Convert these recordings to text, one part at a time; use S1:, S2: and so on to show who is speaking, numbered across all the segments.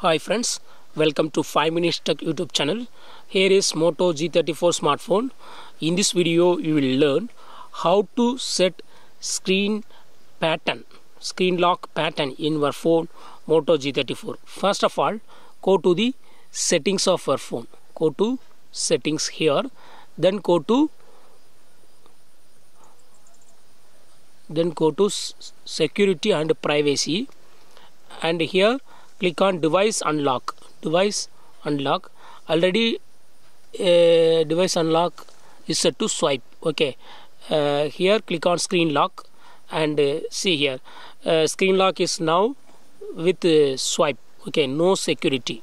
S1: Hi friends, welcome to 5 Minutes Tech YouTube channel. Here is Moto G34 smartphone. In this video, you will learn how to set screen pattern, screen lock pattern in your phone Moto G34. First of all, go to the settings of your phone. Go to settings here, then go to then go to security and privacy and here click on device unlock. Device unlock. Already uh, device unlock is set to swipe. Okay. Uh, here click on screen lock and uh, see here. Uh, screen lock is now with swipe. Okay. No security.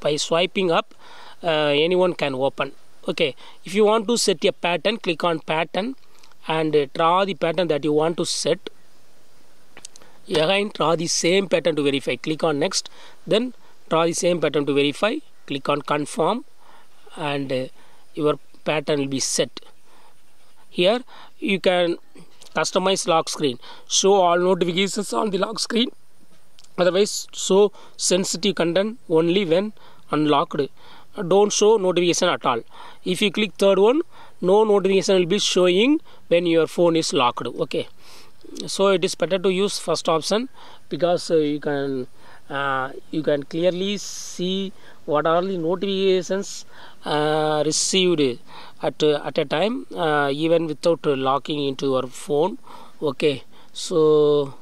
S1: By swiping up uh, anyone can open. Okay. If you want to set a pattern click on pattern and draw the pattern that you want to set again draw the same pattern to verify. Click on next then draw the same pattern to verify. Click on confirm and uh, your pattern will be set. Here you can customize lock screen. Show all notifications on the lock screen. Otherwise show sensitive content only when unlocked. Don't show notification at all. If you click third one no notification will be showing when your phone is locked. Okay so it is better to use first option because uh, you can uh, you can clearly see what are the notifications uh, received at at a time uh, even without locking into your phone. Okay. So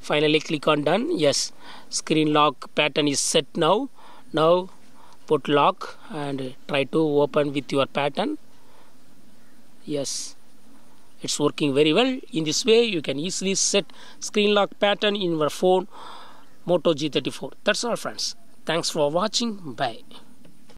S1: finally click on done. Yes. Screen lock pattern is set now. Now put lock and try to open with your pattern. Yes it's working very well. In this way you can easily set screen lock pattern in your phone moto g34 that's all friends. Thanks for watching. Bye